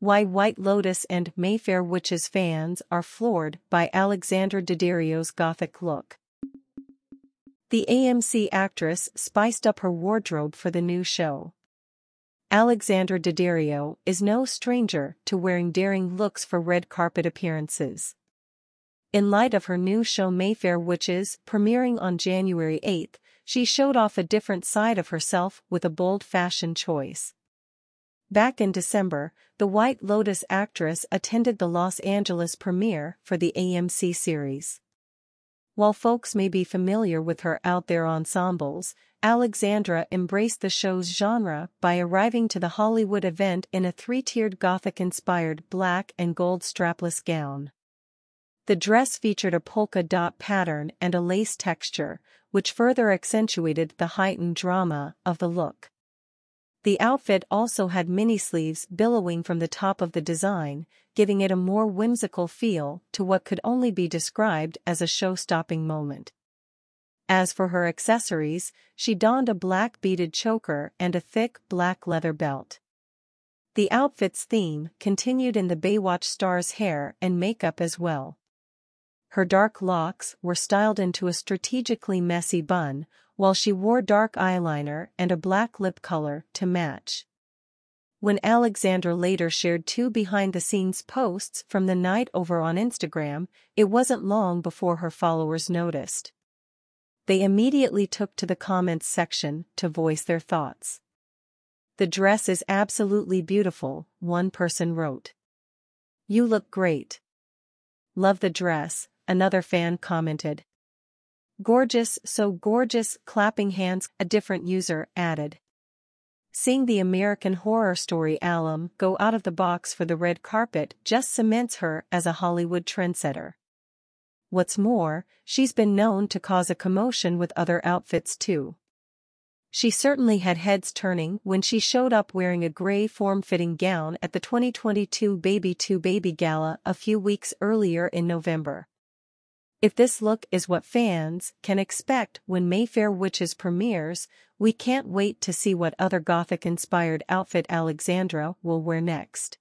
Why White Lotus and Mayfair Witches fans are floored by Alexandra Daddario's gothic look. The AMC actress spiced up her wardrobe for the new show. Alexandra Daddario is no stranger to wearing daring looks for red carpet appearances. In light of her new show Mayfair Witches premiering on January 8, she showed off a different side of herself with a bold fashion choice. Back in December, the White Lotus actress attended the Los Angeles premiere for the AMC series. While folks may be familiar with her out there ensembles, Alexandra embraced the show's genre by arriving to the Hollywood event in a three-tiered gothic-inspired black and gold strapless gown. The dress featured a polka dot pattern and a lace texture, which further accentuated the heightened drama of the look. The outfit also had mini sleeves billowing from the top of the design, giving it a more whimsical feel to what could only be described as a show-stopping moment. As for her accessories, she donned a black beaded choker and a thick black leather belt. The outfit's theme continued in the Baywatch star's hair and makeup as well. Her dark locks were styled into a strategically messy bun, while she wore dark eyeliner and a black lip color to match. When Alexandra later shared two behind-the-scenes posts from the night over on Instagram, it wasn't long before her followers noticed. They immediately took to the comments section to voice their thoughts. The dress is absolutely beautiful, one person wrote. You look great. Love the dress, another fan commented. Gorgeous so gorgeous clapping hands a different user added. Seeing the American Horror Story alum go out of the box for the red carpet just cements her as a Hollywood trendsetter. What's more, she's been known to cause a commotion with other outfits too. She certainly had heads turning when she showed up wearing a gray form-fitting gown at the 2022 Baby 2 Baby Gala a few weeks earlier in November. If this look is what fans can expect when Mayfair Witches premieres, we can't wait to see what other Gothic-inspired outfit Alexandra will wear next.